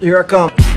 Here I come.